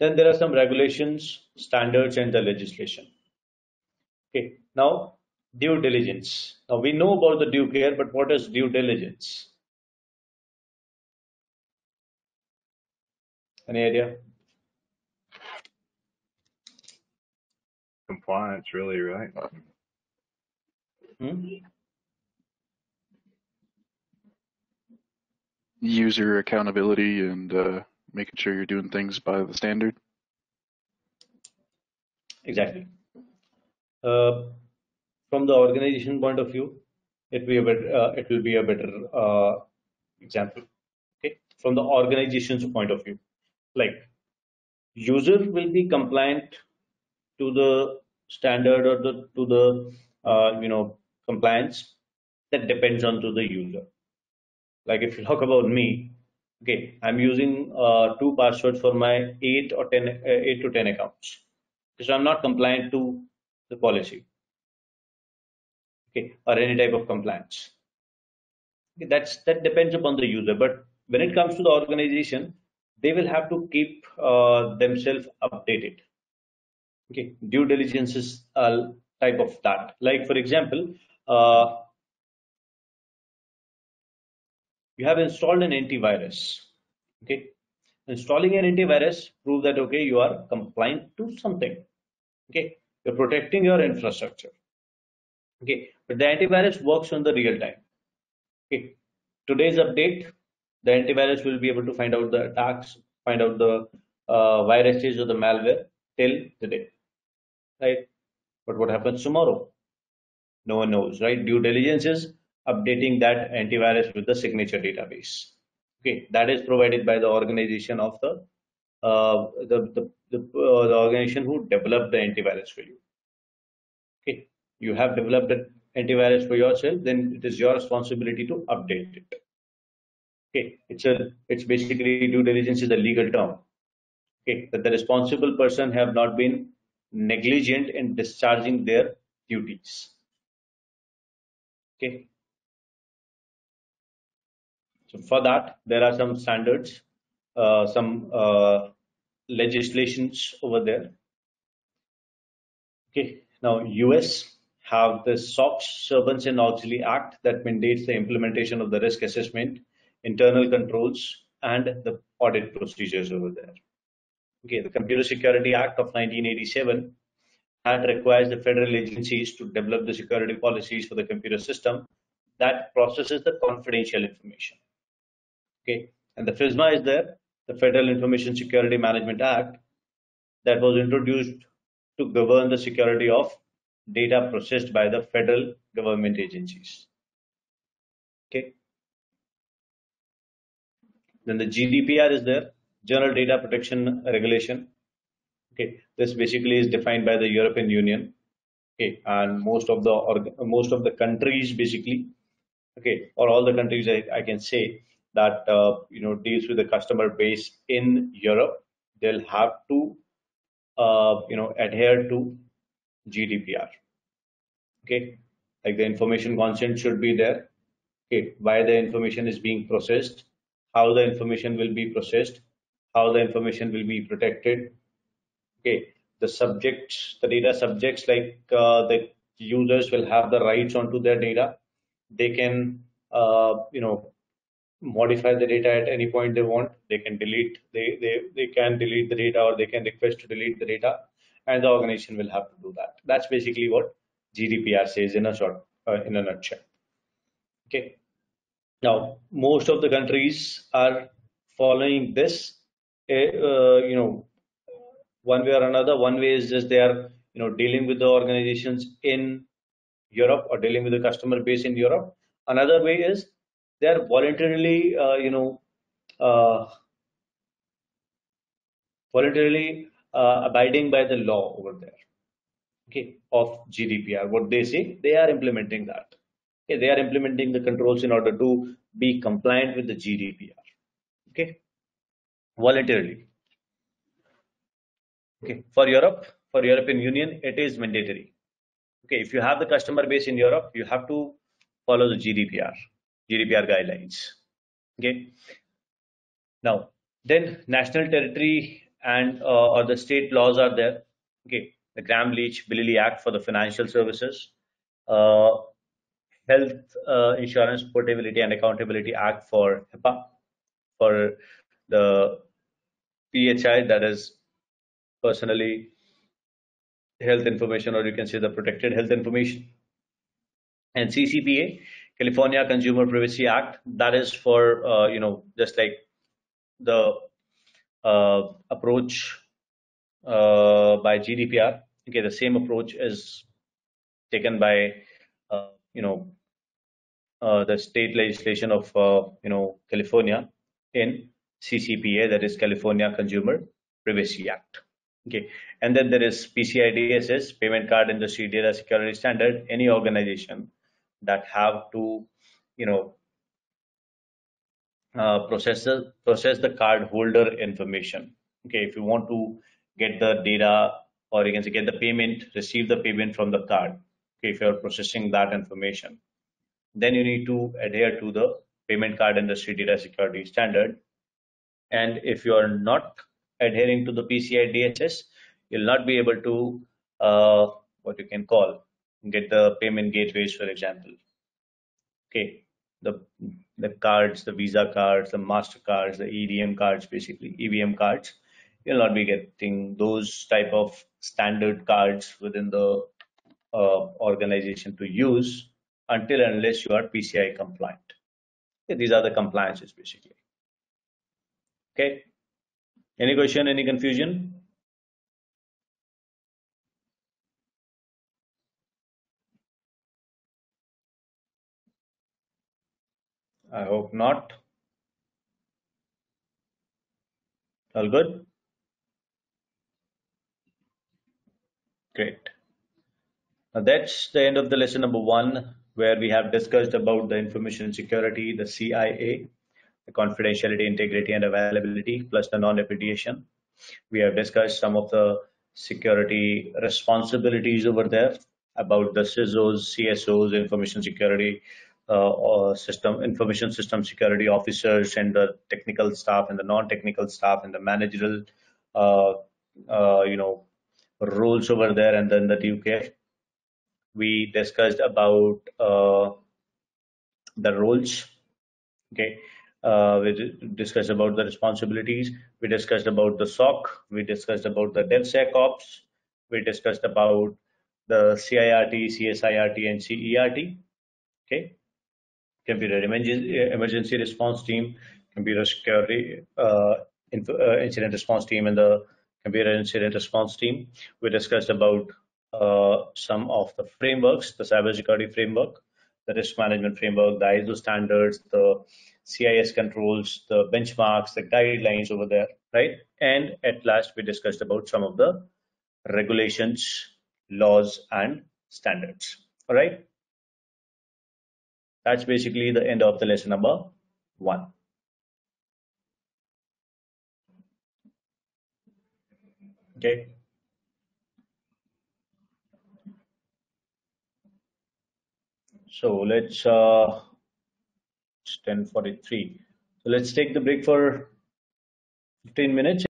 Then there are some regulations, standards, and the legislation. Okay, now due diligence. Now we know about the due care, but what is due diligence? Any idea? Compliance, really, right? Hmm? User accountability and uh, making sure you're doing things by the standard. Exactly. Uh, from the organization point of view, it will be a better, uh, it will be a better uh, example. Okay, from the organization's point of view, like user will be compliant to the standard or the to the uh, you know compliance that depends on to the user. Like if you talk about me, okay, I'm using uh, two passwords for my eight or ten, uh, eight to ten accounts, so I'm not compliant to the policy, okay, or any type of compliance. Okay, that's that depends upon the user, but when it comes to the organization, they will have to keep uh, themselves updated. Okay, due diligence is a type of that. Like for example, uh, you have installed an antivirus. Okay, installing an antivirus prove that okay you are compliant to something. Okay, you're protecting your infrastructure. Okay, but the antivirus works on the real time. Okay, today's update, the antivirus will be able to find out the attacks, find out the uh, viruses or the malware till today right? But what happens tomorrow? No one knows, right? Due diligence is updating that antivirus with the signature database. Okay, that is provided by the organization of the uh, the the, the, uh, the organization who developed the antivirus for you. Okay, you have developed an antivirus for yourself, then it is your responsibility to update it. Okay, it's a it's basically due diligence is a legal term. Okay, that the responsible person have not been negligent in discharging their duties. Okay. So for that, there are some standards, uh, some uh, legislations over there. Okay. Now, US have the SOX Sarbanes-Oxley Act that mandates the implementation of the risk assessment, internal controls, and the audit procedures over there. Okay, the Computer Security Act of 1987 that requires the federal agencies to develop the security policies for the computer system that processes the confidential information. Okay, and the FISMA is there, the Federal Information Security Management Act, that was introduced to govern the security of data processed by the federal government agencies. Okay. Then the GDPR is there, General Data Protection Regulation. Okay, this basically is defined by the European Union. Okay, and most of the most of the countries basically, okay, or all the countries I, I can say that uh, you know deals with the customer base in Europe, they'll have to uh, you know adhere to GDPR. Okay, like the information consent should be there. Okay, why the information is being processed, how the information will be processed, how the information will be protected. Okay, the subjects, the data subjects like uh, the users will have the rights onto their data. They can, uh, you know, modify the data at any point they want. They can delete, they, they, they can delete the data or they can request to delete the data and the organization will have to do that. That's basically what GDPR says in a short, uh, in a nutshell. Okay. Now, most of the countries are following this uh, you know, one way or another. One way is just they are, you know, dealing with the organizations in Europe or dealing with the customer base in Europe. Another way is they are voluntarily, uh, you know, uh, voluntarily uh, abiding by the law over there. Okay, of GDPR. What they say, they are implementing that. Okay, they are implementing the controls in order to be compliant with the GDPR. Okay voluntarily. Okay, for Europe, for European Union, it is mandatory. Okay, if you have the customer base in Europe, you have to follow the GDPR, GDPR guidelines. Okay. Now, then national territory and uh, or the state laws are there. Okay, the Gramm-Leach-Bliley Act for the financial services, uh, Health uh, Insurance Portability and Accountability Act for HIPAA, for the PHI, that is personally health information, or you can say the protected health information, and CCPA, California Consumer Privacy Act, that is for uh, you know just like the uh, approach uh, by GDPR. Okay, the same approach is taken by uh, you know uh, the state legislation of uh, you know California in CCPA, that is California Consumer Privacy Act. Okay, and then there is PCI DSS, Payment Card Industry Data Security Standard. Any organization that have to, you know, uh, process the process the card holder information. Okay, if you want to get the data or you can say get the payment, receive the payment from the card. Okay, if you're processing that information, then you need to adhere to the payment card industry data security standard. And if you are not adhering to the PCI DSS, you'll not be able to uh, what you can call get the payment gateways, for example. Okay, the the cards, the Visa cards, the Mastercards, the EDM cards, basically EVM cards. You'll not be getting those type of standard cards within the uh, organization to use until unless you are PCI compliant. Okay, these are the compliances basically. Okay. Any question? Any confusion? I hope not. All good? Great. Now that's the end of the lesson number one, where we have discussed about the information security, the CIA, the confidentiality, integrity, and availability, plus the non-repudiation. We have discussed some of the security responsibilities over there about the CISOs, CSOs, information security uh, system, information system security officers, and the technical staff, and the non-technical staff, and the managerial, uh, uh, you know, roles over there, and then the UK. We discussed about uh, the roles. Okay, uh, we discussed about the responsibilities. We discussed about the SOC. We discussed about the DevSecOps. We discussed about the CIRT, CSIRT, and CERT. Okay, computer emergency response team, computer security uh, uh, incident response team, and the computer incident response team. We discussed about uh, some of the frameworks, the cybersecurity framework, the risk management framework, the ISO standards, the CIS controls, the benchmarks, the guidelines over there, right? And at last, we discussed about some of the regulations, laws, and standards. All right. That's basically the end of the lesson number one. Okay. So let's, uh, it's 1043. So let's take the break for 15 minutes.